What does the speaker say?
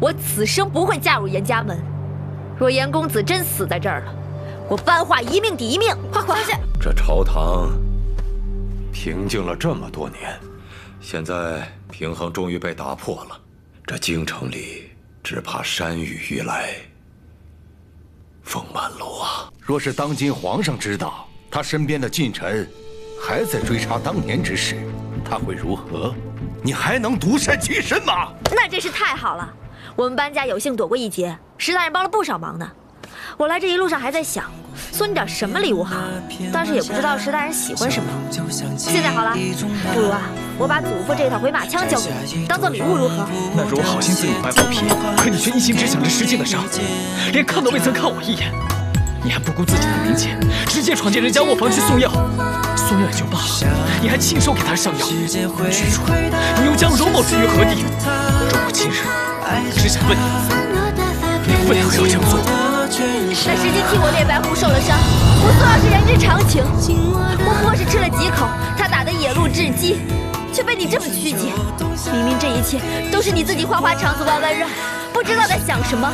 我此生不会嫁入严家门。若严公子真死在这儿了，我班化一命抵一命。快快下！这朝堂平静了这么多年，现在平衡终于被打破了。这京城里只怕山雨欲来风满楼啊！若是当今皇上知道他身边的近臣还在追查当年之事，他会如何？你还能独善其身吗？那真是太好了，我们班家有幸躲过一劫，石大人帮了不少忙呢。我来这一路上还在想，送你点什么礼物好，但是也不知道石大人喜欢什么。现在好了，不如啊，我把祖父这套回马枪交给你，当做礼物如何？那如我好心赐你块宝皮，可你却一心只想着石敬的伤，连看都未曾看我一眼。你还不顾自己的名节，直接闯进人家卧房去送药。送药也就罢了，你还亲手给他上药。据说你又将容某置于何地？若我今日只想问你，你为何要这样做？那师弟替我猎白狐受了伤，我送药是人之常情。我不过是吃了几口，他打的野鹿至饥，却被你这么曲解。明明这一切都是你自己花花肠子弯弯绕，不知道在想什么。